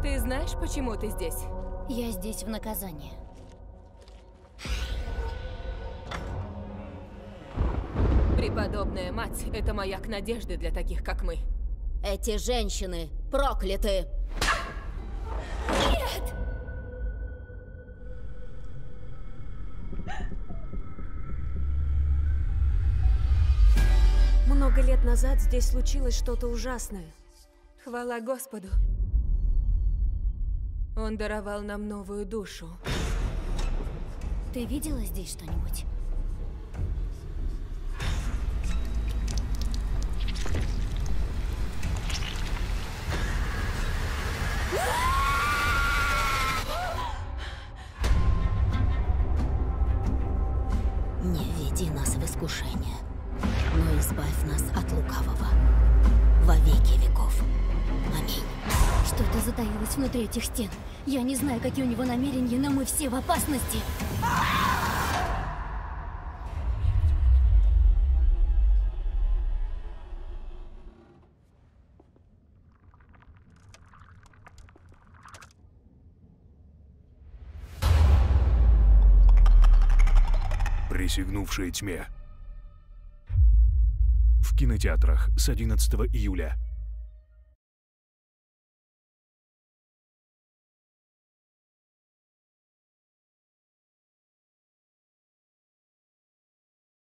Ты знаешь, почему ты здесь? Я здесь в наказание. Преподобная мать — это маяк надежды для таких, как мы. Эти женщины прокляты! Много лет назад здесь случилось что-то ужасное. Хвала Господу. Он даровал нам новую душу. Ты видела здесь что-нибудь? Не веди нас в искушение, но избавь нас от лукавого во веки веков. Что-то затаилось внутри этих стен. Я не знаю, какие у него намерения, но мы все в опасности. Присягнувшие тьме. В кинотеатрах с 11 июля.